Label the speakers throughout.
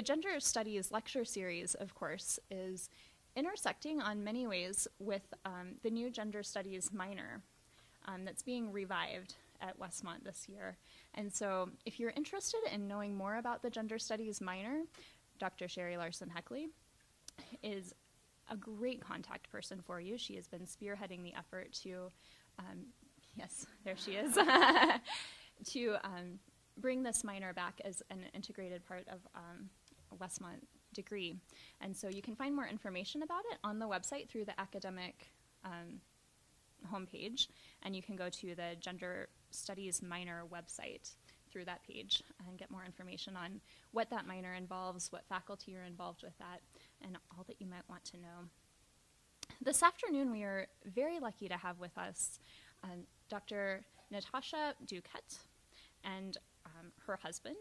Speaker 1: the Gender Studies lecture series, of course, is intersecting on many ways with um, the new Gender Studies minor um, that's being revived at Westmont this year. And so, if you're interested in knowing more about the Gender Studies minor, Dr. Cheri Larsen Hoeckley is a great contact person for you. She has been spearheading the effort to, um, yes, there she is, to um, bring this minor back as an integrated part of um, Westmont degree. And so you can find more information about it on the website through the academic um, homepage, and you can go to the Gender Studies minor website through that page and get more information on what that minor involves, what faculty are involved with that, and all that you might want to know. This afternoon, we are very lucky to have with us um, Dr. Natasha Duquette and um, her husband,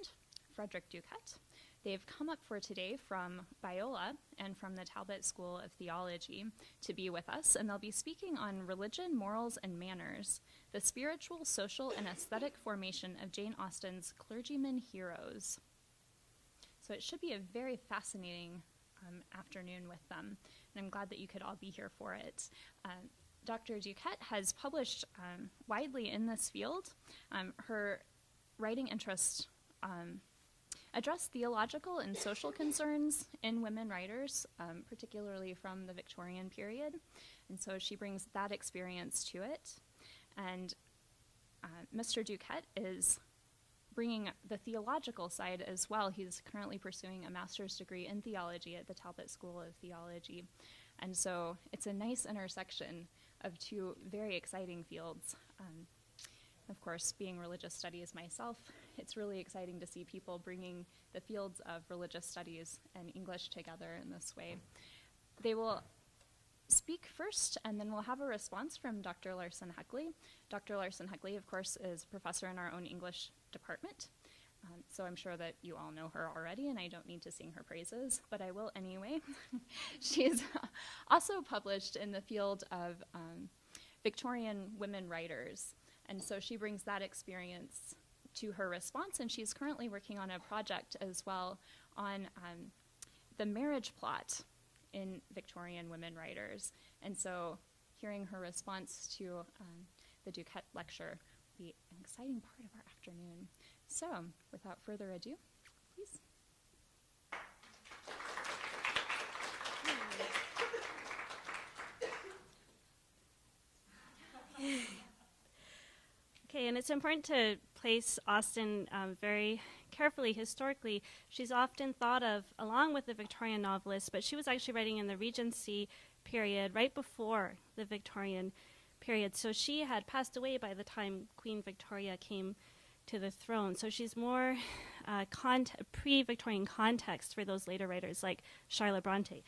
Speaker 1: Frederick Duquette. They've come up for today from Biola and from the Talbot School of Theology to be with us, and they'll be speaking on religion, morals, and manners, the spiritual, social, and aesthetic formation of Jane Austen's clergyman heroes. So it should be a very fascinating um, afternoon with them, and I'm glad that you could all be here for it. Uh, Dr. Duquette has published um, widely in this field. Um, her writing interest um, address theological and social concerns in women writers, um, particularly from the Victorian period. And so she brings that experience to it. And uh, Mr. Duquette is bringing the theological side as well. He's currently pursuing a master's degree in theology at the Talbot School of Theology. And so it's a nice intersection of two very exciting fields. Um, of course, being religious studies myself, it's really exciting to see people bringing the fields of religious studies and English together in this way. They will speak first, and then we'll have a response from Dr. Larsen Hoeckley. Dr. Larsen Hoeckley, of course, is professor in our own English department. Um, so I'm sure that you all know her already, and I don't need to sing her praises, but I will anyway. she is also published in the field of um, Victorian women writers, and so she brings that experience to her response, and she's currently working on a project as well on um, the marriage plot in Victorian women writers. And so hearing her response to um, the Duquette lecture will be an exciting part of our afternoon. So, without further ado, please.
Speaker 2: Okay, and it's important to place Austen um, very carefully historically. She's often thought of along with the Victorian novelist, but she was actually writing in the Regency period, right before the Victorian period. So she had passed away by the time Queen Victoria came to the throne. So she's more uh, pre Victorian context for those later writers like Charlotte Bronte.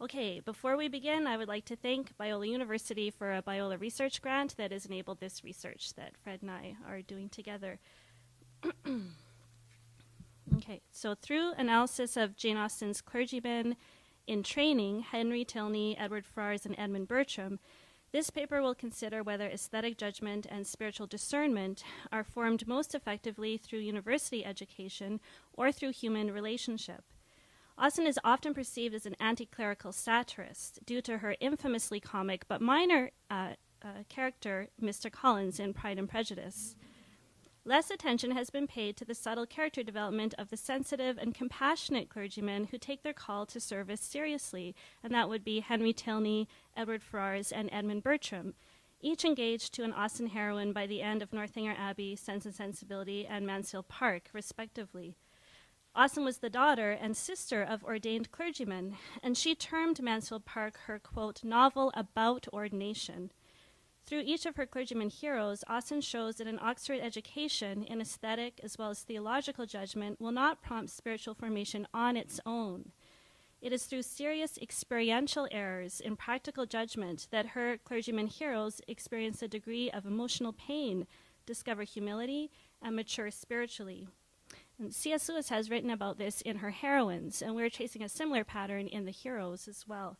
Speaker 2: Okay, before we begin, I would like to thank Biola University for a Biola research grant that has enabled this research that Fred and I are doing together. okay, so through analysis of Jane Austen's clergymen in training, Henry Tilney, Edward Ferrars, and Edmund Bertram, this paper will consider whether aesthetic judgment and spiritual discernment are formed most effectively through university education or through human relationship. Austen is often perceived as an anti clerical satirist due to her infamously comic but minor uh, uh, character, Mr. Collins, in Pride and Prejudice. Less attention has been paid to the subtle character development of the sensitive and compassionate clergymen who take their call to service seriously, and that would be Henry Tilney, Edward Ferrars, and Edmund Bertram, each engaged to an Austen heroine by the end of Northanger Abbey, Sense and Sensibility, and Mansfield Park, respectively. Austen was the daughter and sister of ordained clergymen, and she termed Mansfield Park her, quote, novel about ordination. Through each of her clergyman heroes, Austen shows that an Oxford education in aesthetic as well as theological judgment will not prompt spiritual formation on its own. It is through serious experiential errors in practical judgment that her clergyman heroes experience a degree of emotional pain, discover humility, and mature spiritually. And C.S. Lewis has written about this in her heroines, and we're chasing a similar pattern in the heroes as well.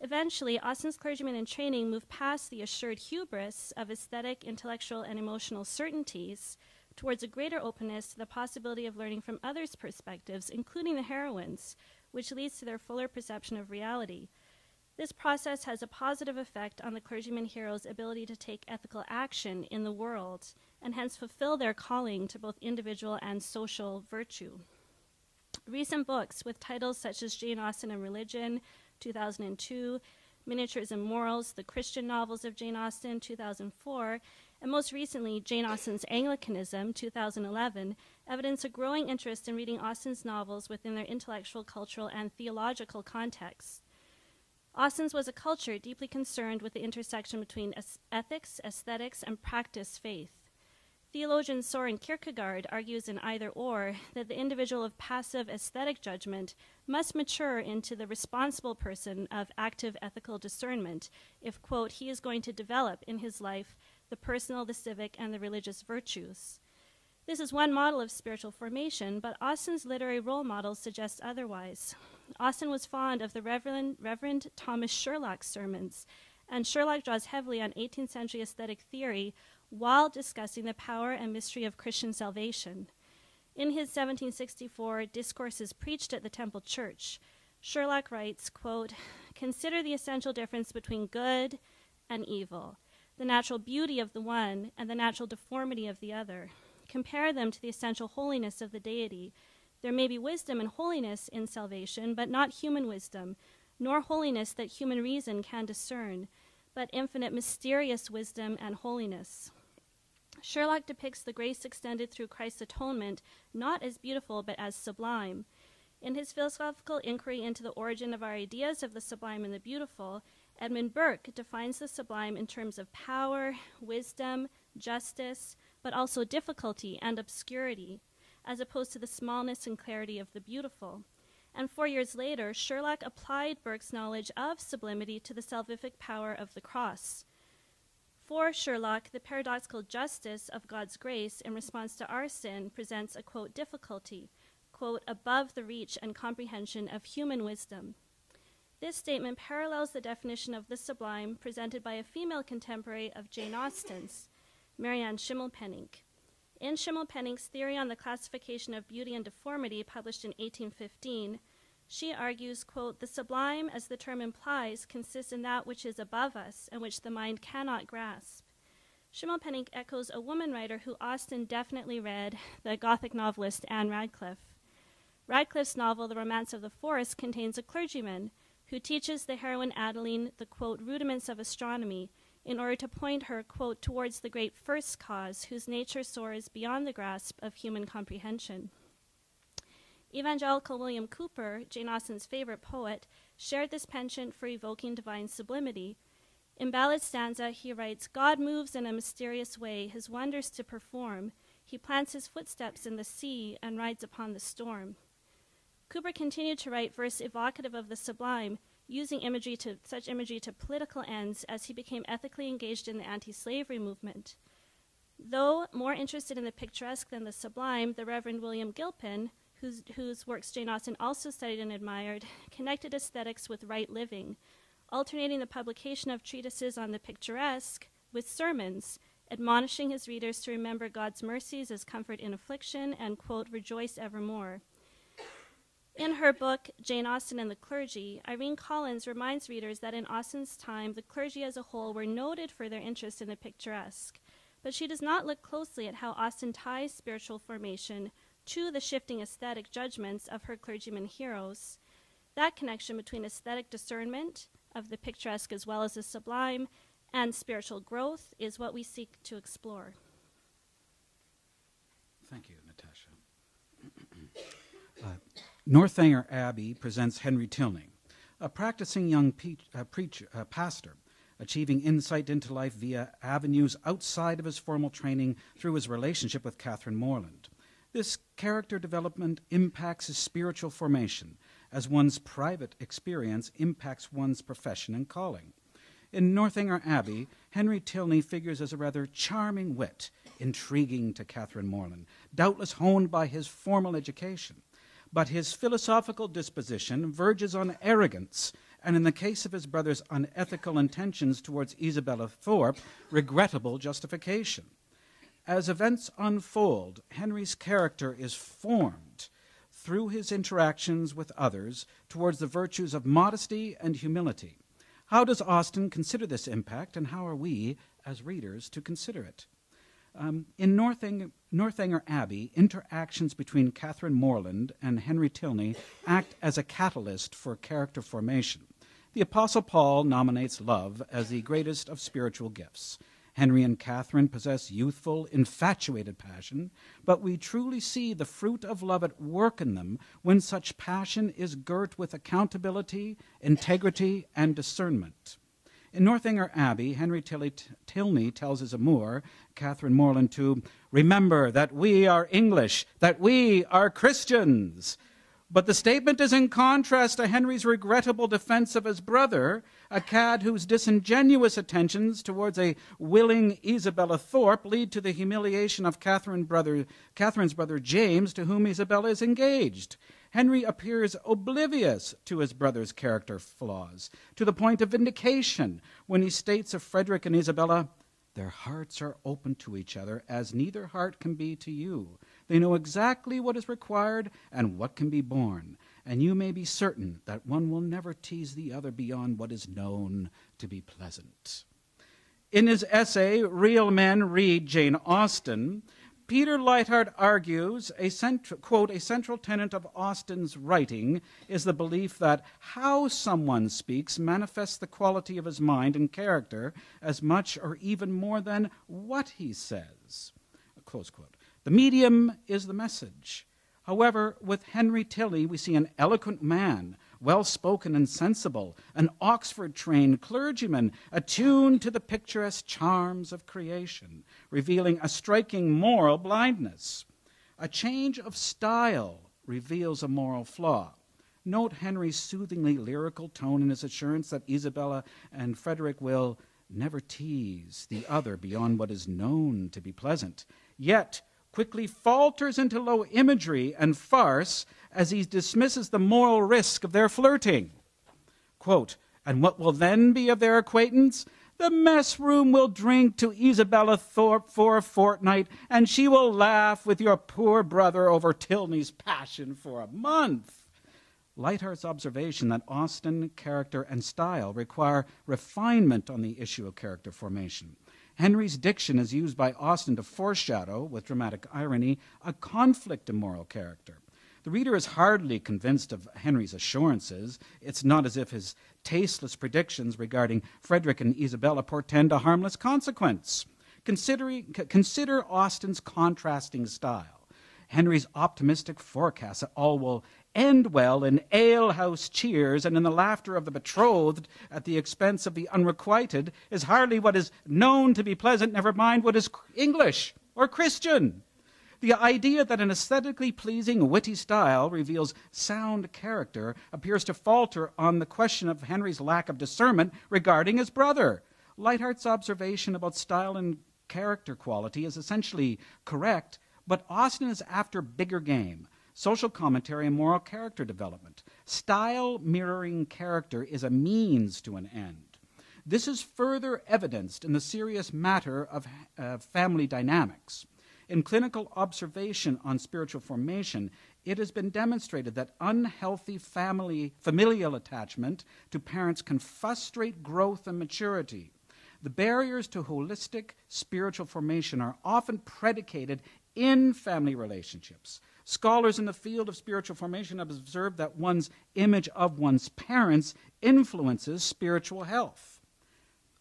Speaker 2: Eventually, Austen's clergymen in training move past the assured hubris of aesthetic, intellectual, and emotional certainties towards a greater openness to the possibility of learning from others' perspectives, including the heroines, which leads to their fuller perception of reality. This process has a positive effect on the clergyman hero's ability to take ethical action in the world and hence fulfill their calling to both individual and social virtue. Recent books with titles such as Jane Austen and Religion, 2002, Miniatures and Morals, The Christian Novels of Jane Austen, 2004, and most recently, Jane Austen's Anglicanism, 2011, evidence a growing interest in reading Austen's novels within their intellectual, cultural, and theological contexts. Austen's was a culture deeply concerned with the intersection between ethics, aesthetics, and practice faith. Theologian Soren Kierkegaard argues in Either Or that the individual of passive aesthetic judgment must mature into the responsible person of active ethical discernment if, quote, he is going to develop in his life the personal, the civic, and the religious virtues. This is one model of spiritual formation, but Austen's literary role models suggest otherwise. Austen was fond of the Reverend, Reverend Thomas Sherlock's sermons, and Sherlock draws heavily on 18th century aesthetic theory while discussing the power and mystery of Christian salvation. In his 1764 Discourses Preached at the Temple Church, Sherlock writes, quote, Consider the essential difference between good and evil, the natural beauty of the one and the natural deformity of the other. Compare them to the essential holiness of the deity. There may be wisdom and holiness in salvation, but not human wisdom, nor holiness that human reason can discern, but infinite mysterious wisdom and holiness. Sherlock depicts the grace extended through Christ's atonement not as beautiful, but as sublime. In his philosophical inquiry into the origin of our ideas of the sublime and the beautiful, Edmund Burke defines the sublime in terms of power, wisdom, justice, but also difficulty and obscurity, as opposed to the smallness and clarity of the beautiful. And four years later, Sherlock applied Burke's knowledge of sublimity to the salvific power of the cross. For Sherlock, the paradoxical justice of God's grace in response to our sin presents a quote difficulty, quote, above the reach and comprehension of human wisdom. This statement parallels the definition of the sublime presented by a female contemporary of Jane Austen's, Marianne Schimmelpenninck. In Schimmelpenninck's Theory on the Classification of Beauty and Deformity, published in 1815, she argues, quote, the sublime, as the term implies, consists in that which is above us and which the mind cannot grasp. Schimmelpenninck echoes a woman writer who Austen definitely read, the Gothic novelist Ann Radcliffe. Radcliffe's novel, The Romance of the Forest, contains a clergyman who teaches the heroine Adeline the, quote, rudiments of astronomy in order to point her, quote, towards the great first cause whose nature soars beyond the grasp of human comprehension. Evangelical William Cowper, Jane Austen's favorite poet, shared this penchant for evoking divine sublimity. In Ballad Stanza, he writes God moves in a mysterious way, his wonders to perform. He plants his footsteps in the sea and rides upon the storm. Cowper continued to write verse evocative of the sublime, using imagery to, such imagery to political ends as he became ethically engaged in the anti slavery movement. Though more interested in the picturesque than the sublime, the Reverend William Gilpin, whose, whose works Jane Austen also studied and admired, connected aesthetics with right living, alternating the publication of treatises on the picturesque with sermons, admonishing his readers to remember God's mercies as comfort in affliction and, quote, rejoice evermore. In her book, Jane Austen and the Clergy, Irene Collins reminds readers that in Austen's time, the clergy as a whole were noted for their interest in the picturesque. But she does not look closely at how Austen ties spiritual formation to the shifting aesthetic judgments of her clergyman heroes. That connection between aesthetic discernment of the picturesque as well as the sublime and spiritual growth is what we seek to explore.
Speaker 3: Thank you, Natasha. uh, Northanger Abbey presents Henry Tilney, a practicing young pe- uh, preacher, uh, pastor, achieving insight into life via avenues outside of his formal training through his relationship with Catherine Morland. This character development impacts his spiritual formation, as one's private experience impacts one's profession and calling. In Northanger Abbey, Henry Tilney figures as a rather charming wit, intriguing to Catherine Morland, doubtless honed by his formal education. But his philosophical disposition verges on arrogance, and in the case of his brother's unethical intentions towards Isabella Thorpe, regrettable justification. As events unfold, Henry's character is formed through his interactions with others towards the virtues of modesty and humility. How does Austen consider this impact, and how are we, as readers, to consider it? Um, in Northang- Northanger Abbey, interactions between Catherine Morland and Henry Tilney act as a catalyst for character formation. The Apostle Paul nominates love as the greatest of spiritual gifts. Henry and Catherine possess youthful, infatuated passion, but we truly see the fruit of love at work in them when such passion is girt with accountability, integrity, and discernment. In Northanger Abbey, Henry Tilney tells his amour, Catherine Morland, to remember that we are English, that we are Christians. But the statement is in contrast to Henry's regrettable defense of his brother, a cad whose disingenuous attentions towards a willing Isabella Thorpe lead to the humiliation of Catherine brother, Catherine's brother James, to whom Isabella is engaged. Henry appears oblivious to his brother's character flaws, to the point of vindication, when he states of Frederick and Isabella, Their hearts are open to each other, as neither heart can be to you. They know exactly what is required and what can be borne, and you may be certain that one will never tease the other beyond what is known to be pleasant. In his essay, Real Men Read Jane Austen, Peter Leithart argues a central, quote, a central tenet of Austen's writing is the belief that how someone speaks manifests the quality of his mind and character as much or even more than what he says. Close quote. The medium is the message. However, with Henry Tilney, we see an eloquent man, well spoken and sensible, an Oxford trained clergyman, attuned to the picturesque charms of creation, revealing a striking moral blindness. A change of style reveals a moral flaw. Note Henry's soothingly lyrical tone in his assurance that Isabella and Frederick will never tease the other beyond what is known to be pleasant. Yet, quickly falters into low imagery and farce as he dismisses the moral risk of their flirting. Quote, and what will then be of their acquaintance? The mess room will drink to Isabella Thorpe for a fortnight, and she will laugh with your poor brother over Tilney's passion for a month. Leithart's observation that Austen, character, and style require refinement on the issue of character formation Henry's diction is used by Austen to foreshadow, with dramatic irony, a conflict in moral character. The reader is hardly convinced of Henry's assurances. It's not as if his tasteless predictions regarding Frederick and Isabella portend a harmless consequence. consider Austen's contrasting style. Henry's optimistic forecast that all will end well in alehouse cheers and in the laughter of the betrothed at the expense of the unrequited is hardly what is known to be pleasant, never mind what is English or Christian. The idea that an aesthetically pleasing, witty style reveals sound character appears to falter on the question of Henry's lack of discernment regarding his brother. Leithart's observation about style and character quality is essentially correct, but Austen is after bigger game social commentary, and moral character development. Style mirroring character is a means to an end. This is further evidenced in the serious matter of uh, family dynamics. In clinical observation on spiritual formation, it has been demonstrated that unhealthy family familial attachment to parents can frustrate growth and maturity. The barriers to holistic spiritual formation are often predicated in family relationships. Scholars in the field of spiritual formation have observed that one's image of one's parents influences spiritual health.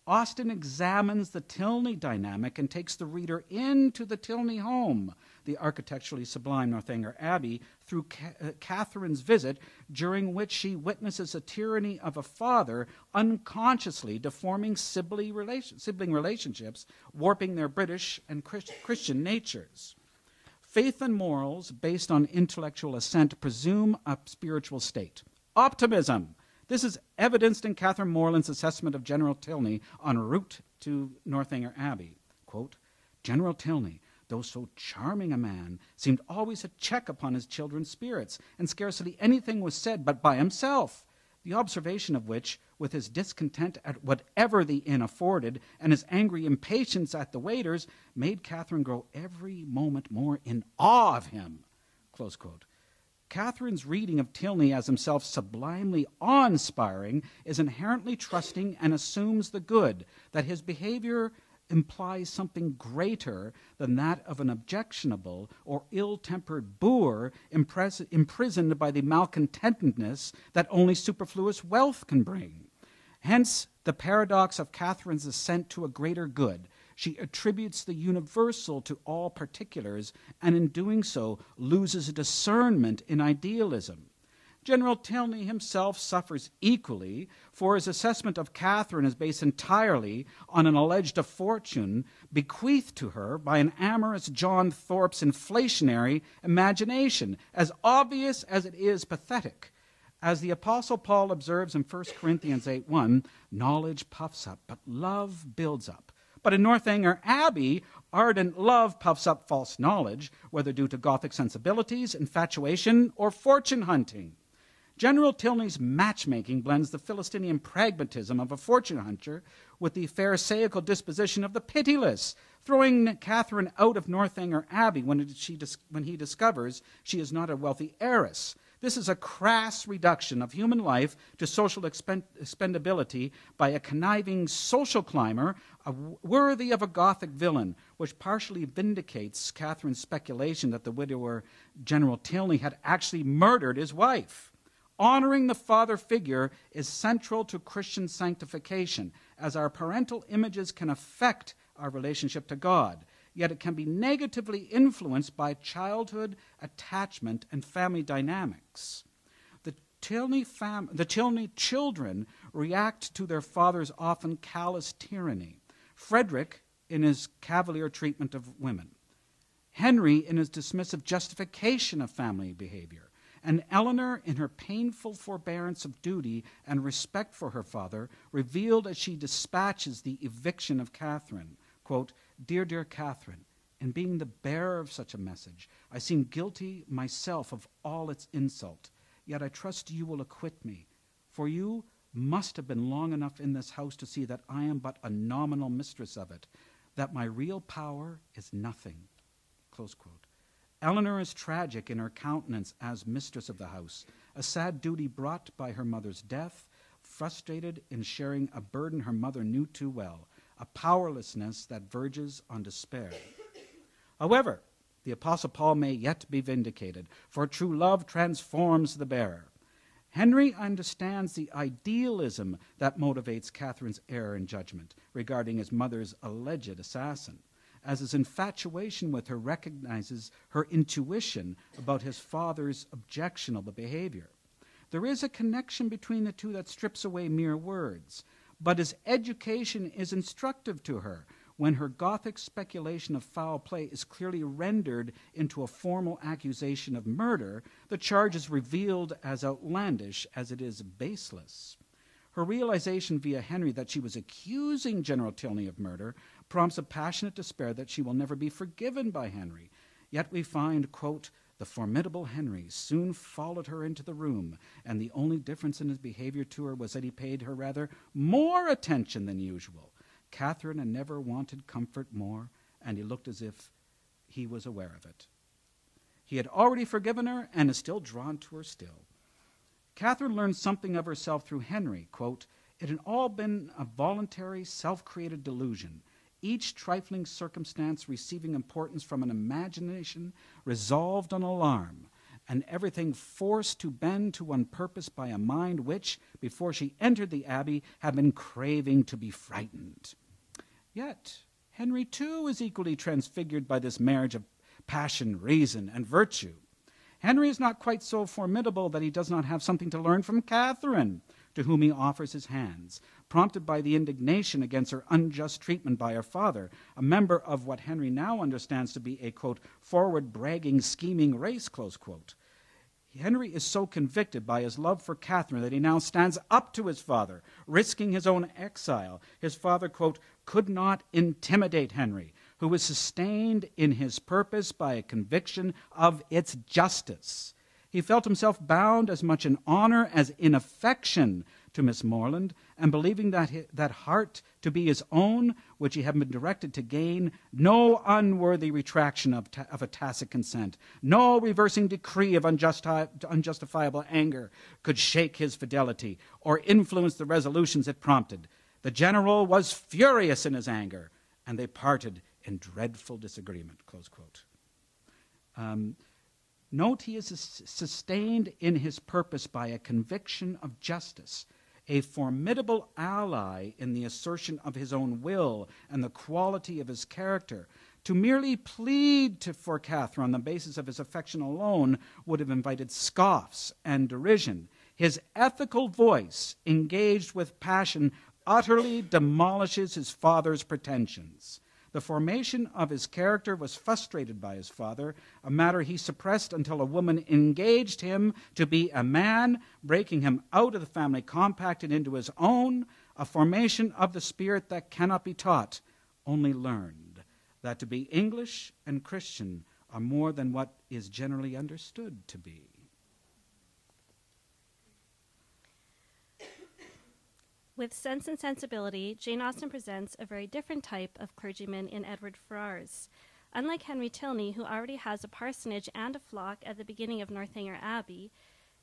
Speaker 3: Austen examines the Tilney dynamic and takes the reader into the Tilney home, the architecturally sublime Northanger Abbey, through uh, Catherine's visit, during which she witnesses a tyranny of a father unconsciously deforming sibling, relation, sibling relationships, warping their British and Christian natures. Faith and morals based on intellectual assent presume a spiritual state. Optimism. This is evidenced in Catherine Morland's assessment of General Tilney en route to Northanger Abbey. Quote, General Tilney, though so charming a man, seemed always a check upon his children's spirits, and scarcely anything was said but by himself. the observation of which, with his discontent at whatever the inn afforded and his angry impatience at the waiters, made Catherine grow every moment more in awe of him. Close quote. Catherine's reading of Tilney as himself sublimely awe inspiring is inherently trusting and assumes the good, that his behavior implies something greater than that of an objectionable or ill tempered boor imprisoned by the malcontentedness that only superfluous wealth can bring. Hence, the paradox of Catherine's assent to a greater good, she attributes the universal to all particulars, and in doing so loses discernment in idealism. General Tilney himself suffers equally, for his assessment of Catherine is based entirely on an alleged fortune bequeathed to her by an amorous John Thorpe's inflationary imagination, as obvious as it is pathetic. As the Apostle Paul observes in 1 Corinthians 8 1, knowledge puffs up, but love builds up. But in Northanger Abbey, ardent love puffs up false knowledge, whether due to Gothic sensibilities, infatuation, or fortune hunting. General Tilney's matchmaking blends the Philistinian pragmatism of a fortune hunter with the Pharisaical disposition of the pitiless, throwing Catherine out of Northanger Abbey when, she, when he discovers she is not a wealthy heiress, this is a crass reduction of human life to social expend- expendability by a conniving social climber worthy of a Gothic villain, which partially vindicates Catherine's speculation that the widower General Tilney had actually murdered his wife. Honoring the father figure is central to Christian sanctification, as our parental images can affect our relationship to God yet it can be negatively influenced by childhood attachment and family dynamics. The Tilney, fam- the Tilney children react to their father's often callous tyranny. Frederick, in his cavalier treatment of women, Henry, in his dismissive justification of family behavior, and Eleanor, in her painful forbearance of duty and respect for her father, revealed as she dispatches the eviction of Catherine. Quote, Dear, dear Catherine, in being the bearer of such a message, I seem guilty myself of all its insult. Yet I trust you will acquit me, for you must have been long enough in this house to see that I am but a nominal mistress of it, that my real power is nothing. Eleanor is tragic in her countenance as mistress of the house, a sad duty brought by her mother's death, frustrated in sharing a burden her mother knew too well, a powerlessness that verges on despair. However, the Apostle Paul may yet be vindicated, for true love transforms the bearer. Henry understands the idealism that motivates Catherine's error in judgment regarding his mother's alleged assassin, as his infatuation with her recognizes her intuition about his father's objectionable behavior. There is a connection between the two that strips away mere words but his education is instructive to her when her Gothic speculation of foul play is clearly rendered into a formal accusation of murder, the charge is revealed as outlandish as it is baseless. Her realization via Henry that she was accusing General Tilney of murder prompts a passionate despair that she will never be forgiven by Henry. Yet we find, quote, the formidable Henry soon followed her into the room, and the only difference in his behavior to her was that he paid her rather more attention than usual. Catherine had never wanted comfort more, and he looked as if he was aware of it. He had already forgiven her and is still drawn to her still. Catherine learned something of herself through Henry. Quote, it had all been a voluntary, self created delusion each trifling circumstance receiving importance from an imagination resolved on alarm, and everything forced to bend to one purpose by a mind which, before she entered the abbey, had been craving to be frightened. Yet Henry too is equally transfigured by this marriage of passion, reason, and virtue. Henry is not quite so formidable that he does not have something to learn from Catherine, to whom he offers his hands, prompted by the indignation against her unjust treatment by her father, a member of what Henry now understands to be a, quote, forward bragging, scheming race, close quote. Henry is so convicted by his love for Catherine that he now stands up to his father, risking his own exile. His father, quote, could not intimidate Henry, who was sustained in his purpose by a conviction of its justice. He felt himself bound as much in honor as in affection to Miss Morland, and believing that, that heart to be his own, which he had been directed to gain, no unworthy retraction of, ta- of a tacit consent, no reversing decree of unjusti- unjustifiable anger could shake his fidelity or influence the resolutions it prompted. The general was furious in his anger, and they parted in dreadful disagreement. Close quote. Um, Note he is sustained in his purpose by a conviction of justice, a formidable ally in the assertion of his own will and the quality of his character. To merely plead to, for Catherine on the basis of his affection alone would have invited scoffs and derision. His ethical voice, engaged with passion, utterly demolishes his father's pretensions. The formation of his character was frustrated by his father, a matter he suppressed until a woman engaged him to be a man, breaking him out of the family compact and into his own, a formation of the spirit that cannot be taught, only learned, that to be English and Christian are more than what is generally understood to be.
Speaker 2: With Sense and Sensibility, Jane Austen presents a very different type of clergyman in Edward Ferrars. Unlike Henry Tilney, who already has a parsonage and a flock at the beginning of Northanger Abbey,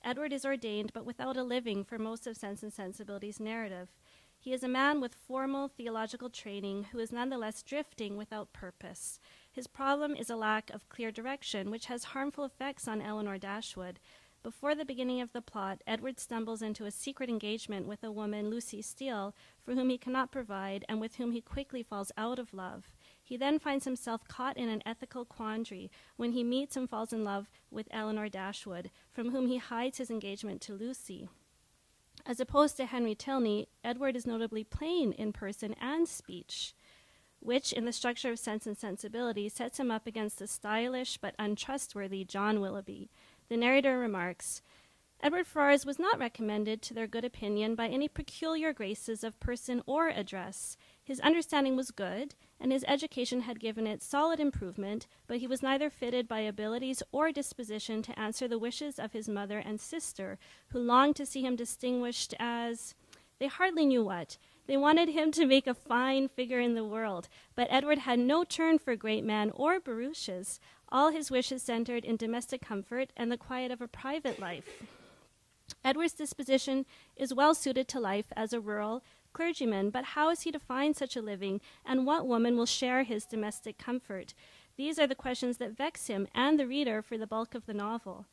Speaker 2: Edward is ordained but without a living for most of Sense and Sensibility's narrative. He is a man with formal theological training who is nonetheless drifting without purpose. His problem is a lack of clear direction, which has harmful effects on Elinor Dashwood, before the beginning of the plot, Edward stumbles into a secret engagement with a woman, Lucy Steele, for whom he cannot provide and with whom he quickly falls out of love. He then finds himself caught in an ethical quandary when he meets and falls in love with Elinor Dashwood, from whom he hides his engagement to Lucy. As opposed to Henry Tilney, Edward is notably plain in person and speech, which, in the structure of Sense and Sensibility, sets him up against the stylish but untrustworthy John Willoughby, the narrator remarks Edward Ferrars was not recommended to their good opinion by any peculiar graces of person or address. His understanding was good, and his education had given it solid improvement, but he was neither fitted by abilities or disposition to answer the wishes of his mother and sister, who longed to see him distinguished as they hardly knew what. They wanted him to make a fine figure in the world, but Edward had no turn for great men or barouches. All his wishes centered in domestic comfort and the quiet of a private life. Edward's disposition is well suited to life as a rural clergyman, but how is he to find such a living, and what woman will share his domestic comfort? These are the questions that vex him and the reader for the bulk of the novel.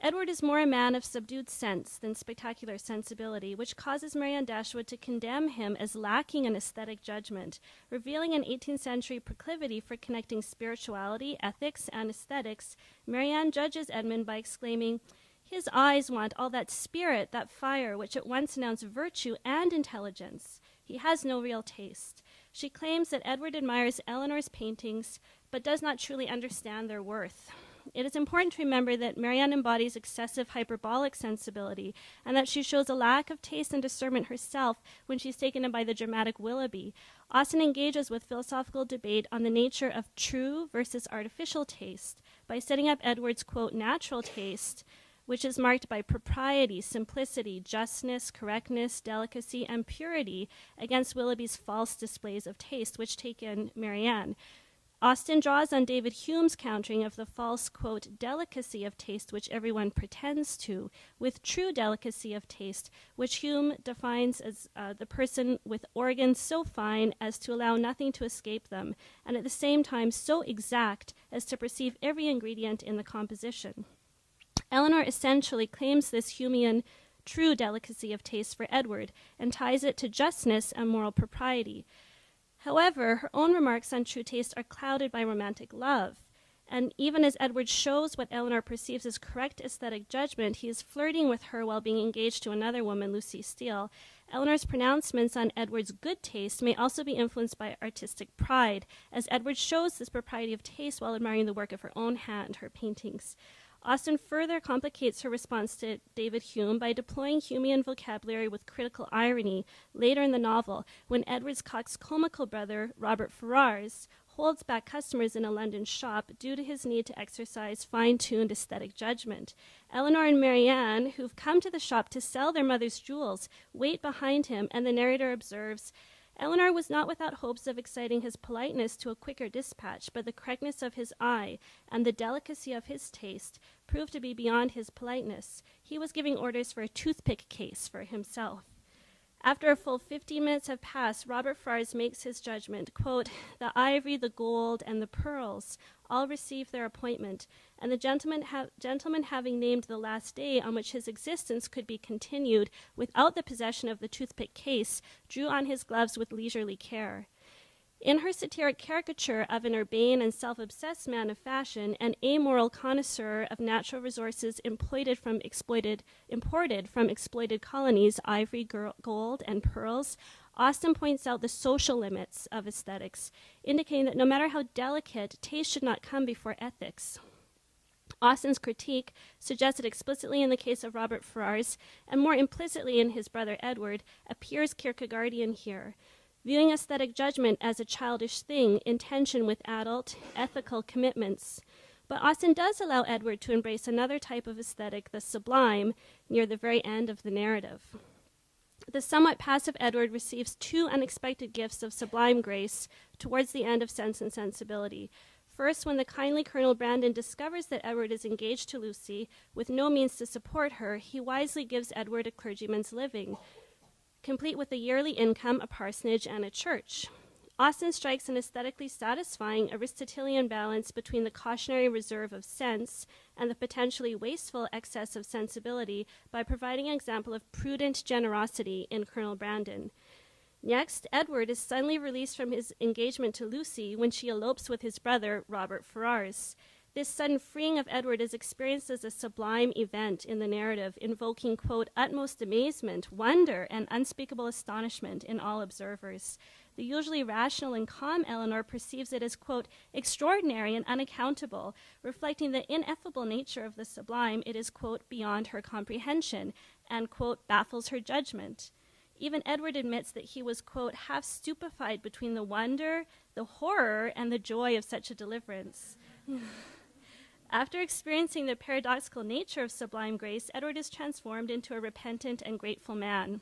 Speaker 2: Edward is more a man of subdued sense than spectacular sensibility, which causes Marianne Dashwood to condemn him as lacking in aesthetic judgment, revealing an 18th century proclivity for connecting spirituality, ethics, and aesthetics. Marianne judges Edmund by exclaiming, His eyes want all that spirit, that fire, which at once announce virtue and intelligence. He has no real taste. She claims that Edward admires Elinor's paintings, but does not truly understand their worth it is important to remember that Marianne embodies excessive hyperbolic sensibility and that she shows a lack of taste and discernment herself when she's taken in by the dramatic Willoughby. Austen engages with philosophical debate on the nature of true versus artificial taste by setting up Edward's, quote, natural taste which is marked by propriety, simplicity, justness, correctness, delicacy, and purity, against Willoughby's false displays of taste, which take in Marianne. Austen draws on David Hume's countering of the false, quote, delicacy of taste which everyone pretends to, with true delicacy of taste, which Hume defines as uh, the person with organs so fine as to allow nothing to escape them, and at the same time so exact as to perceive every ingredient in the composition. Elinor essentially claims this Humean true delicacy of taste for Edward and ties it to justness and moral propriety. However, her own remarks on true taste are clouded by romantic love. And even as Edward shows what Elinor perceives as correct aesthetic judgment, he is flirting with her while being engaged to another woman, Lucy Steele. Elinor's pronouncements on Edward's good taste may also be influenced by artistic pride, as Edward shows this propriety of taste while admiring the work of her own hand, her paintings. Austen further complicates her response to David Hume by deploying Humean vocabulary with critical irony later in the novel when Edward's coxcomical brother, Robert Ferrars, holds back customers in a London shop due to his need to exercise fine tuned aesthetic judgment. Elinor and Marianne, who've come to the shop to sell their mother's jewels, wait behind him, and the narrator observes Elinor was not without hopes of exciting his politeness to a quicker dispatch, but the correctness of his eye and the delicacy of his taste proved to be beyond his politeness. He was giving orders for a toothpick case for himself. After a full 15 minutes have passed, Robert Ferrars makes his judgment, quote, The ivory, the gold, and the pearls all receive their appointment, and the gentleman, ha- gentleman having named the last day on which his existence could be continued without the possession of the toothpick case, drew on his gloves with leisurely care. In her satiric caricature of an urbane and self obsessed man of fashion, an amoral connoisseur of natural resources imported from exploited, imported from exploited colonies, ivory, gold, and pearls, Austen points out the social limits of aesthetics, indicating that no matter how delicate, taste should not come before ethics. Austen's critique, suggested explicitly in the case of Robert Ferrars and more implicitly in his brother Edward, appears Kierkegaardian here viewing aesthetic judgment as a childish thing in tension with adult, ethical commitments. But Austen does allow Edward to embrace another type of aesthetic, the sublime, near the very end of the narrative. The somewhat passive Edward receives two unexpected gifts of sublime grace towards the end of Sense and Sensibility. First, when the kindly Colonel Brandon discovers that Edward is engaged to Lucy, with no means to support her, he wisely gives Edward a clergyman's living, complete with a yearly income, a parsonage, and a church. Austen strikes an aesthetically satisfying Aristotelian balance between the cautionary reserve of sense and the potentially wasteful excess of sensibility by providing an example of prudent generosity in Colonel Brandon. Next, Edward is suddenly released from his engagement to Lucy when she elopes with his brother, Robert Ferrars. This sudden freeing of Edward is experienced as a sublime event in the narrative, invoking, quote, utmost amazement, wonder, and unspeakable astonishment in all observers. The usually rational and calm Elinor perceives it as, quote, extraordinary and unaccountable, reflecting the ineffable nature of the sublime. It is, quote, beyond her comprehension, and, quote, baffles her judgment. Even Edward admits that he was, quote, half stupefied between the wonder, the horror, and the joy of such a deliverance. After experiencing the paradoxical nature of sublime grace, Edward is transformed into a repentant and grateful man.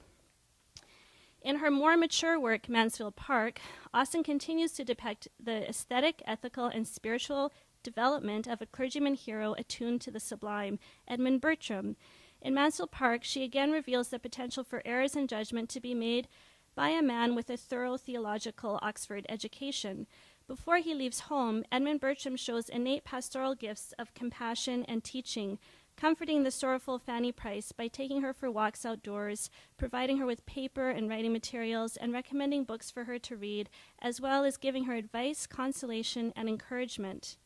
Speaker 2: In her more mature work, Mansfield Park, Austen continues to depict the aesthetic, ethical, and spiritual development of a clergyman hero attuned to the sublime, Edmund Bertram. In Mansfield Park, she again reveals the potential for errors in judgment to be made by a man with a thorough theological Oxford education. Before he leaves home, Edmund Bertram shows innate pastoral gifts of compassion and teaching, comforting the sorrowful Fanny Price by taking her for walks outdoors, providing her with paper and writing materials, and recommending books for her to read, as well as giving her advice, consolation, and encouragement.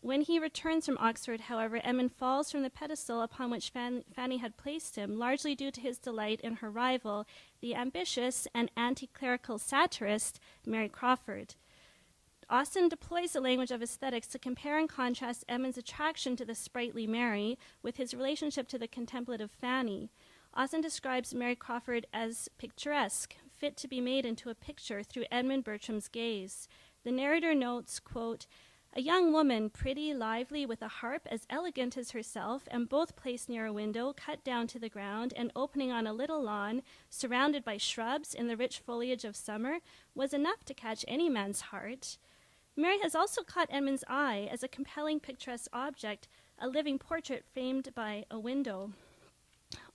Speaker 2: When he returns from Oxford, however, Edmund falls from the pedestal upon which Fan- Fanny had placed him, largely due to his delight in her rival, the ambitious and anti clerical satirist Mary Crawford. Austen deploys the language of aesthetics to compare and contrast Edmund's attraction to the sprightly Mary with his relationship to the contemplative Fanny. Austen describes Mary Crawford as picturesque, fit to be made into a picture through Edmund Bertram's gaze. The narrator notes, quote, a young woman, pretty, lively, with a harp as elegant as herself, and both placed near a window, cut down to the ground, and opening on a little lawn, surrounded by shrubs in the rich foliage of summer, was enough to catch any man's heart. Mary has also caught Edmund's eye as a compelling picturesque object, a living portrait framed by a window.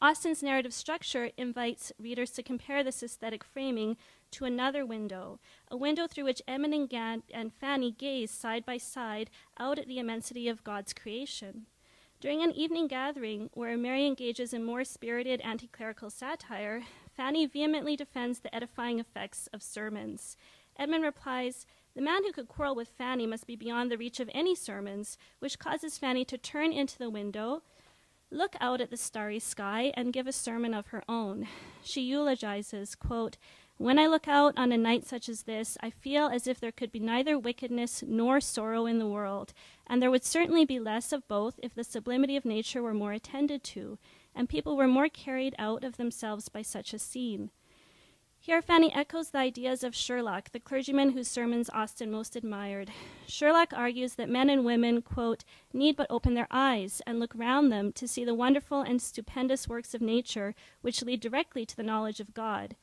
Speaker 2: Austen's narrative structure invites readers to compare this aesthetic framing to another window, a window through which Edmund and, and Fanny gaze side by side out at the immensity of God's creation. During an evening gathering where Mary engages in more spirited anti clerical satire, Fanny vehemently defends the edifying effects of sermons. Edmund replies, the man who could quarrel with Fanny must be beyond the reach of any sermons, which causes Fanny to turn into the window, look out at the starry sky, and give a sermon of her own. She eulogizes, quote, when I look out on a night such as this, I feel as if there could be neither wickedness nor sorrow in the world, and there would certainly be less of both if the sublimity of nature were more attended to, and people were more carried out of themselves by such a scene. Here, Fanny echoes the ideas of Sherlock, the clergyman whose sermons Austen most admired. Sherlock argues that men and women, quote, need but open their eyes and look round them to see the wonderful and stupendous works of nature which lead directly to the knowledge of God.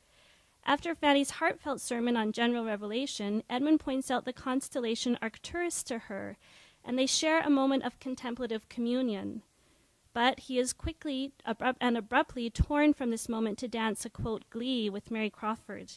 Speaker 2: After Fanny's heartfelt sermon on general revelation, Edmund points out the constellation Arcturus to her, and they share a moment of contemplative communion. But he is quickly abrupt and abruptly torn from this moment to dance a quote glee with Mary Crawford.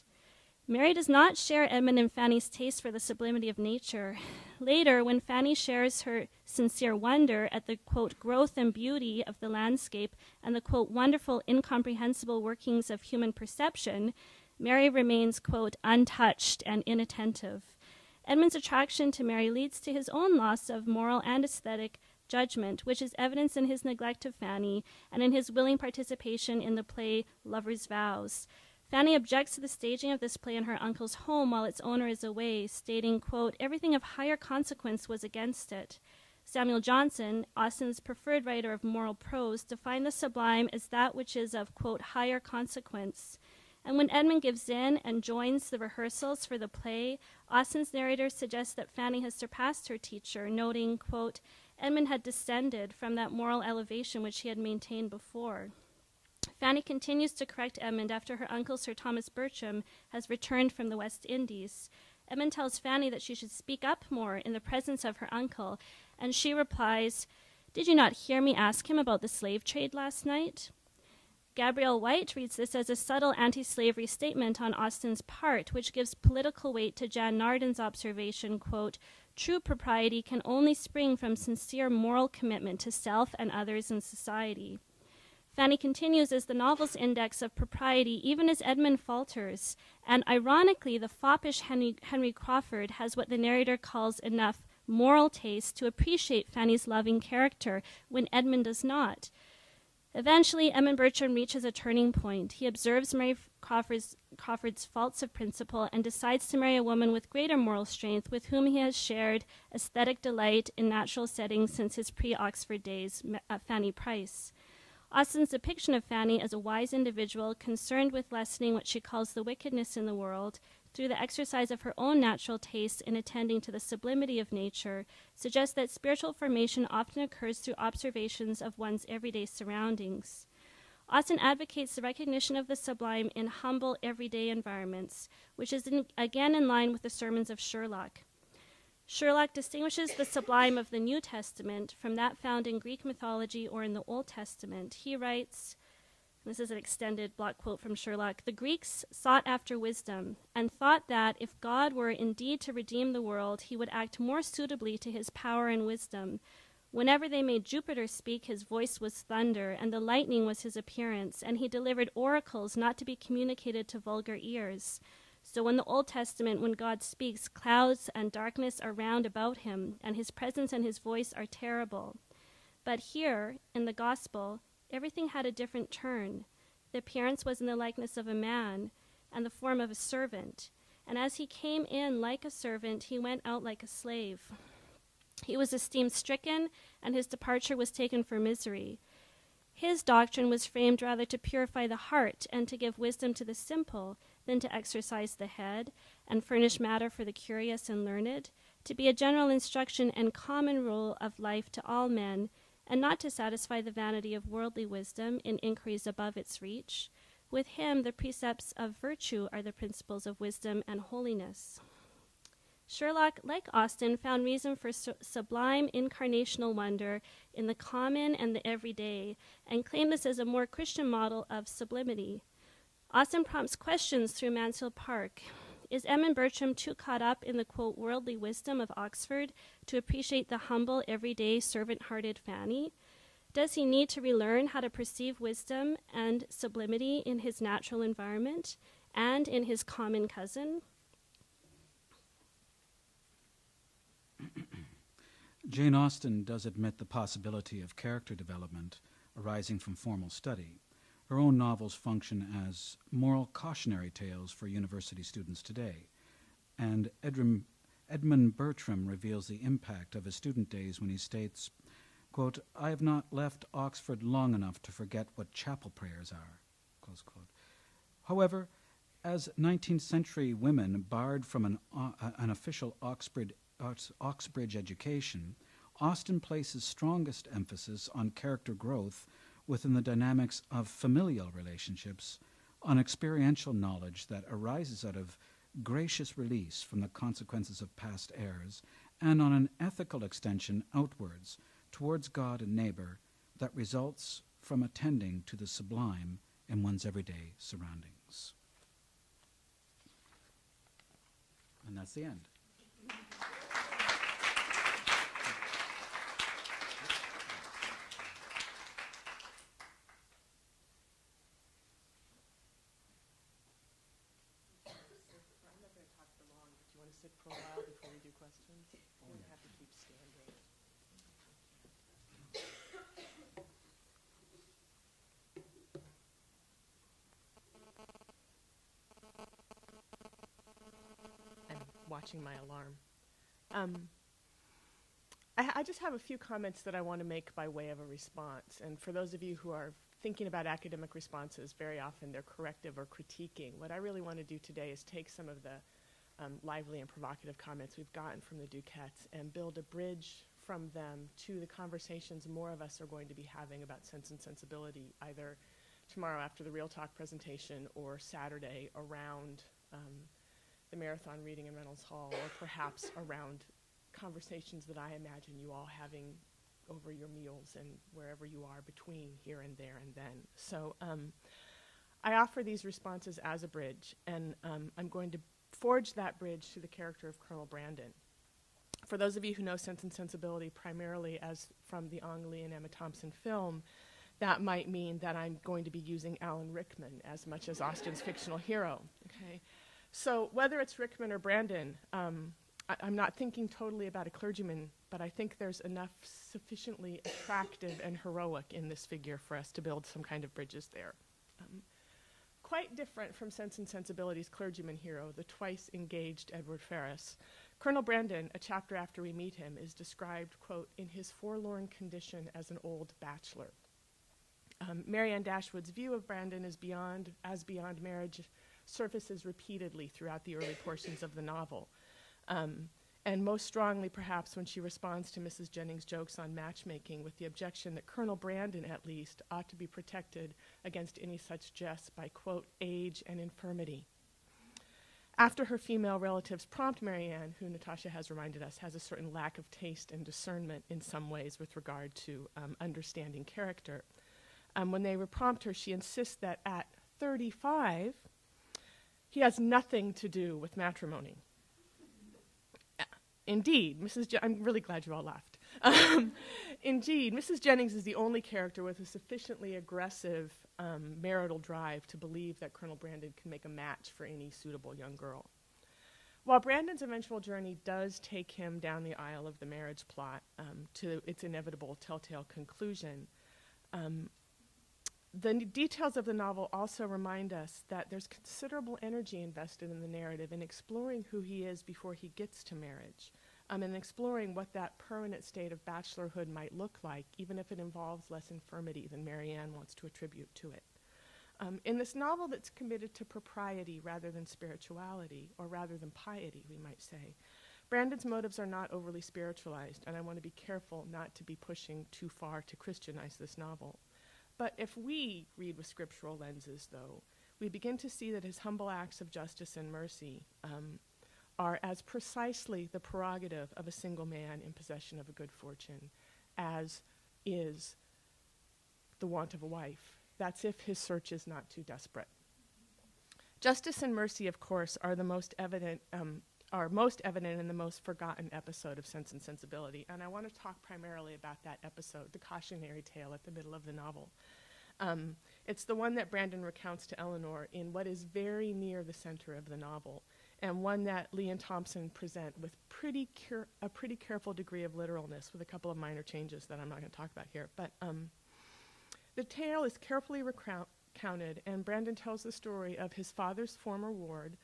Speaker 2: Mary does not share Edmund and Fanny's taste for the sublimity of nature. Later, when Fanny shares her sincere wonder at the quote growth and beauty of the landscape and the quote wonderful incomprehensible workings of human perception, Mary remains quote untouched and inattentive. Edmund's attraction to Mary leads to his own loss of moral and aesthetic judgment, which is evidenced in his neglect of Fanny and in his willing participation in the play Lover's Vows. Fanny objects to the staging of this play in her uncle's home while its owner is away, stating, quote, everything of higher consequence was against it. Samuel Johnson, Austen's preferred writer of moral prose, defined the sublime as that which is of, quote, higher consequence. And when Edmund gives in and joins the rehearsals for the play, Austen's narrator suggests that Fanny has surpassed her teacher, noting, quote, Edmund had descended from that moral elevation which he had maintained before. Fanny continues to correct Edmund after her uncle Sir Thomas Bertram has returned from the West Indies. Edmund tells Fanny that she should speak up more in the presence of her uncle, and she replies, Did you not hear me ask him about the slave trade last night? Gabrielle White reads this as a subtle anti slavery statement on Austen's part, which gives political weight to Jane Nardin's observation quote, True propriety can only spring from sincere moral commitment to self and others in society. Fanny continues as the novel's index of propriety, even as Edmund falters, and ironically, the foppish Henry, Henry Crawford has what the narrator calls enough moral taste to appreciate Fanny's loving character when Edmund does not. Eventually, Edmund Bertram reaches a turning point. He observes Mary Crawford's, Crawford's, faults of principle and decides to marry a woman with greater moral strength with whom he has shared aesthetic delight in natural settings since his pre Oxford days, uh, Fanny Price. Austen's depiction of Fanny as a wise individual concerned with lessening what she calls the wickedness in the world through the exercise of her own natural taste in attending to the sublimity of nature, suggests that spiritual formation often occurs through observations of one's everyday surroundings. Austen advocates the recognition of the sublime in humble, everyday environments, which is in, again in line with the sermons of Sherlock. Sherlock distinguishes the sublime of the New Testament from that found in Greek mythology or in the Old Testament. He writes, this is an extended block quote from Sherlock. The Greeks sought after wisdom and thought that if God were indeed to redeem the world, he would act more suitably to his power and wisdom. Whenever they made Jupiter speak, his voice was thunder, and the lightning was his appearance, and he delivered oracles not to be communicated to vulgar ears. So in the Old Testament, when God speaks, clouds and darkness are round about him, and his presence and his voice are terrible. But here, in the Gospel, everything had a different turn. The appearance was in the likeness of a man, and the form of a servant. And as he came in like a servant, he went out like a slave. He was esteemed stricken, and his departure was taken for misery. His doctrine was framed rather to purify the heart and to give wisdom to the simple than to exercise the head and furnish matter for the curious and learned, to be a general instruction and common rule of life to all men, and not to satisfy the vanity of worldly wisdom in inquiries above its reach. With him, the precepts of virtue are the principles of wisdom and holiness. Sherlock, like Austen, found reason for su- sublime incarnational wonder in the common and the everyday, and claimed this as a more Christian model of sublimity. Austen prompts questions through Mansfield Park. Is Edmund Bertram too caught up in the quote worldly wisdom of Oxford to appreciate the humble, everyday, servant hearted Fanny? Does he need to relearn how to perceive wisdom and sublimity in his natural environment and in his common cousin?
Speaker 3: Jane Austen does admit the possibility of character development arising from formal study. Her own novels function as moral cautionary tales for university students today, and Edrim, Edmund Bertram reveals the impact of his student days when he states, quote, I have not left Oxford long enough to forget what chapel prayers are. However, As 19th century women barred from an, uh, an official Oxbridge, Oxbridge education, Austen places strongest emphasis on character growth within the dynamics of familial relationships, on experiential knowledge that arises out of gracious release from the consequences of past errors, and on an ethical extension outwards towards God and neighbor that results from attending to the sublime in one's everyday surroundings. And that's the end.
Speaker 4: sit for a while before we do questions? We don't have to keep standing. I'm watching my alarm. Um, I, I just have a few comments that I want to make by way of a response. And for those of you who are thinking about academic responses, very often they're corrective or critiquing. What I really want to do today is take some of the um, lively and provocative comments we've gotten from the Duquettes and build a bridge from them to the conversations more of us are going to be having about sense and sensibility, either tomorrow after the Real Talk presentation or Saturday around um, the marathon reading in Reynolds Hall, or perhaps around conversations that I imagine you all having over your meals and wherever you are between here and there and then. So um, I offer these responses as a bridge, and um, I'm going to forge that bridge to the character of Colonel Brandon. For those of you who know Sense and Sensibility primarily as from the Ang Lee and Emma Thompson film, that might mean that I'm going to be using Alan Rickman as much as Austen's fictional hero. Okay, so whether it's Rickman or Brandon, um, I, am not thinking totally about a clergyman, but I think there's enough sufficiently attractive and heroic in this figure for us to build some kind of bridges there. Um, quite different from Sense and Sensibility's clergyman hero, the twice engaged Edward Ferrars. Colonel Brandon, a chapter after we meet him, is described, quote, in his forlorn condition as an old bachelor. Um, Marianne Dashwood's view of Brandon is beyond, as beyond marriage surfaces repeatedly throughout the early portions of the novel. Um, and most strongly, perhaps, when she responds to Mrs. Jennings' jokes on matchmaking with the objection that Colonel Brandon, at least, ought to be protected against any such jests by, quote, age and infirmity. After her female relatives prompt Marianne, who Natasha has reminded us has a certain lack of taste and discernment in some ways with regard to um, understanding character, um, when they prompt her, she insists that at 35, he has nothing to do with matrimony. Indeed, Mrs. Je- I'm really glad you all laughed. Um, indeed, Mrs. Jennings is the only character with a sufficiently aggressive um, marital drive to believe that Colonel Brandon can make a match for any suitable young girl. While Brandon's eventual journey does take him down the aisle of the marriage plot um, to its inevitable telltale conclusion, um, the details of the novel also remind us that there's considerable energy invested in the narrative in exploring who he is before he gets to marriage um, and exploring what that permanent state of bachelorhood might look like, even if it involves less infirmity than Marianne wants to attribute to it. Um, in this novel that's committed to propriety rather than spirituality, or rather than piety, we might say, Brandon's motives are not overly spiritualized, and I want to be careful not to be pushing too far to Christianize this novel. But if we read with scriptural lenses, though, we begin to see that his humble acts of justice and mercy um, are as precisely the prerogative of a single man in possession of a good fortune as is the want of a wife. That's if his search is not too desperate. Justice and mercy, of course, are the most evident, um, are most evident in the most forgotten episode of Sense and Sensibility, and I want to talk primarily about that episode, the cautionary tale at the middle of the novel. Um, it's the one that Brandon recounts to Elinor in what is very near the center of the novel and one that Lee and Thompson present with pretty a pretty careful degree of literalness, with a couple of minor changes that I'm not going to talk about here. But um, the tale is carefully recounted, and Brandon tells the story of his father's former ward,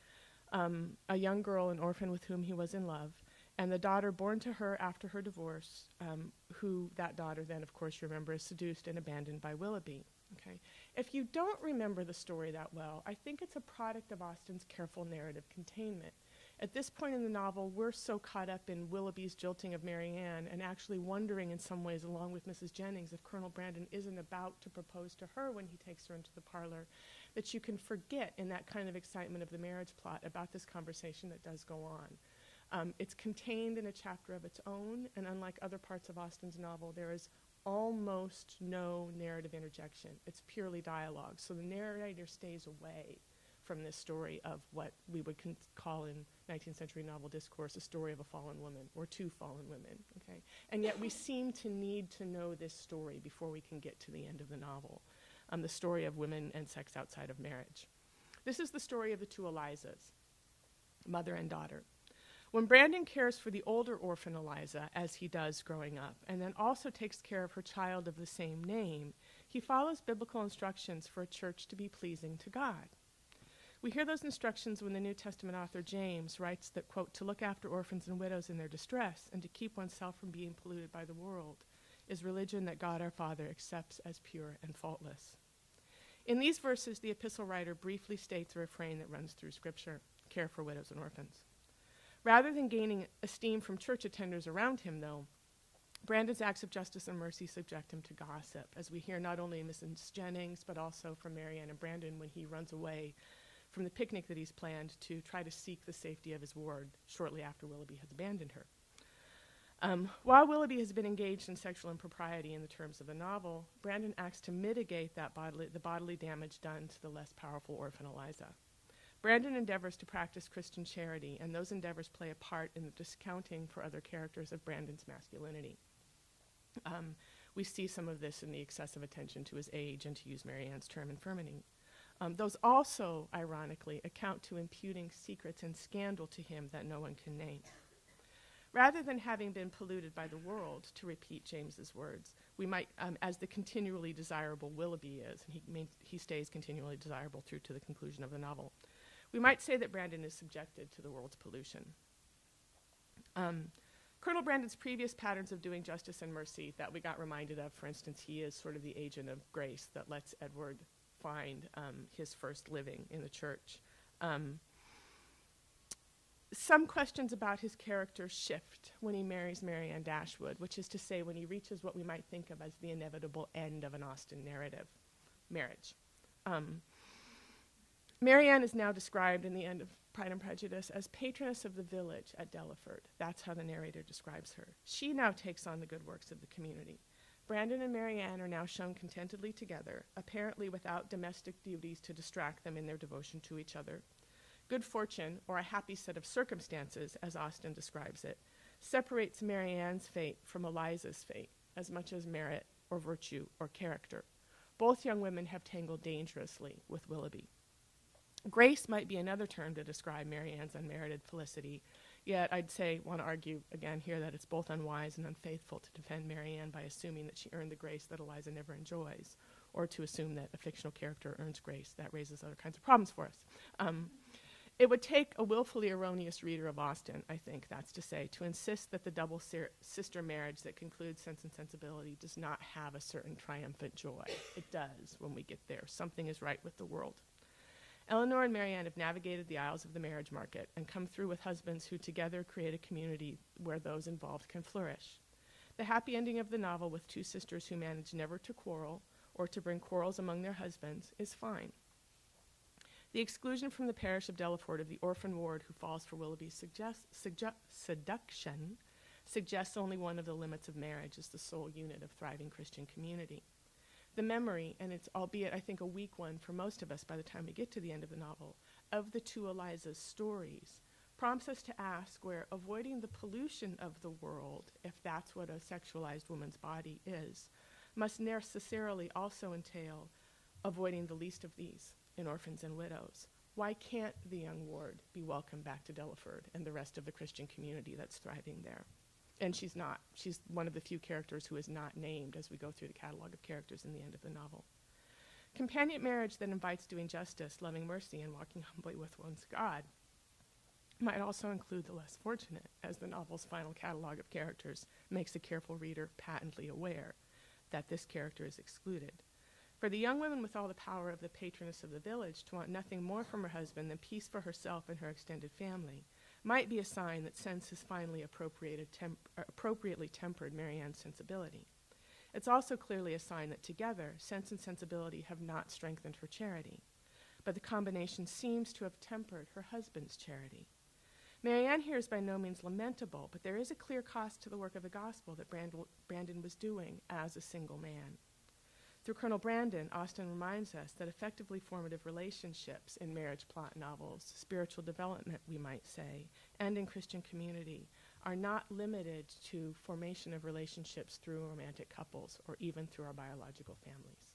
Speaker 4: um, a young girl, an orphan with whom he was in love, and the daughter born to her after her divorce, um, who that daughter then, of course, you remember, is seduced and abandoned by Willoughby. Okay? If you don't remember the story that well, I think it's a product of Austen's careful narrative containment. At this point in the novel, we're so caught up in Willoughby's jilting of Marianne and actually wondering in some ways, along with Mrs. Jennings, if Colonel Brandon isn't about to propose to her when he takes her into the parlor, that you can forget in that kind of excitement of the marriage plot about this conversation that does go on. Um, it's contained in a chapter of its own, and unlike other parts of Austen's novel, there is almost no narrative interjection. It's purely dialogue. So the narrator stays away from this story of what we would call in 19th century novel discourse a story of a fallen woman or two fallen women. Okay? And yet we seem to need to know this story before we can get to the end of the novel um, the story of women and sex outside of marriage. This is the story of the two Elizas, mother and daughter. When Brandon cares for the older orphan Eliza, as he does growing up, and then also takes care of her child of the same name, he follows biblical instructions for a church to be pleasing to God. We hear those instructions when the New Testament author James writes that, quote, to look after orphans and widows in their distress and to keep oneself from being polluted by the world is religion that God our Father accepts as pure and faultless. In these verses, the epistle writer briefly states a refrain that runs through Scripture care for widows and orphans. Rather than gaining esteem from church attenders around him, though, Brandon's acts of justice and mercy subject him to gossip, as we hear not only in Mrs. Jennings, but also from Marianne and Brandon when he runs away from the picnic that he's planned to try to seek the safety of his ward shortly after Willoughby has abandoned her. Um, while Willoughby has been engaged in sexual impropriety in the terms of the novel, Brandon acts to mitigate that bodily, the bodily damage done to the less powerful orphan Eliza. Brandon endeavors to practice Christian charity, and those endeavors play a part in the discounting for other characters of Brandon's masculinity. Um, we see some of this in the excessive attention to his age, and to use Marianne's term, infirmity. Um, those also, ironically, account to imputing secrets and scandal to him that no one can name. Rather than having been polluted by the world, to repeat James's words, we might, um, as the continually desirable Willoughby is, and he, he stays continually desirable through to the conclusion of the novel, we might say that Brandon is subjected to the world's pollution. Um, Colonel Brandon's previous patterns of doing justice and mercy that we got reminded of, for instance, he is sort of the agent of grace that lets Edward find um, his first living in the church. Um, some questions about his character shift when he marries Marianne Dashwood, which is to say, when he reaches what we might think of as the inevitable end of an Austen narrative marriage. Um, Marianne is now described in the end of Pride and Prejudice as patroness of the village at Delaford. That's how the narrator describes her. She now takes on the good works of the community. Brandon and Marianne are now shown contentedly together, apparently without domestic duties to distract them in their devotion to each other. Good fortune, or a happy set of circumstances, as Austen describes it, separates Marianne's fate from Eliza's fate as much as merit or virtue or character. Both young women have tangled dangerously with Willoughby. Grace might be another term to describe Marianne's unmerited felicity, Yet I'd say, want to argue again here that it's both unwise and unfaithful to defend Marianne by assuming that she earned the grace that Eliza never enjoys, or to assume that a fictional character earns grace. That raises other kinds of problems for us. Um, it would take a willfully erroneous reader of Austen, I think, that's to say, to insist that the double sister marriage that concludes Sense and Sensibility does not have a certain triumphant joy. It does when we get there. Something is right with the world. Elinor and Marianne have navigated the aisles of the marriage market and come through with husbands who together create a community where those involved can flourish. The happy ending of the novel with two sisters who manage never to quarrel or to bring quarrels among their husbands is fine. The exclusion from the parish of Delaford of the orphan ward who falls for Willoughby's suggest, seduction suggests only one of the limits of marriage as the sole unit of thriving Christian community the memory, and it's albeit I think a weak one for most of us by the time we get to the end of the novel, of the two Eliza's stories prompts us to ask where avoiding the pollution of the world, if that's what a sexualized woman's body is, must necessarily also entail avoiding the least of these in orphans and widows. Why can't the young ward be welcomed back to Delaford and the rest of the Christian community that's thriving there? And she's not. She's one of the few characters who is not named as we go through the catalog of characters in the end of the novel. Companion marriage that invites doing justice, loving mercy, and walking humbly with one's God might also include the less fortunate, as the novel's final catalog of characters makes a careful reader patently aware that this character is excluded. For the young woman with all the power of the patroness of the village to want nothing more from her husband than peace for herself and her extended family might be a sign that sense has finally appropriated temp- uh, appropriately tempered Marianne's sensibility. It's also clearly a sign that together, sense and sensibility have not strengthened her charity. But the combination seems to have tempered her husband's charity. Marianne here is by no means lamentable, but there is a clear cost to the work of the gospel that Brand- Brandon was doing as a single man. Through Colonel Brandon, Austen reminds us that effectively formative relationships in marriage plot novels, spiritual development, we might say, and in Christian community are not limited to formation of relationships through romantic couples or even through our biological families.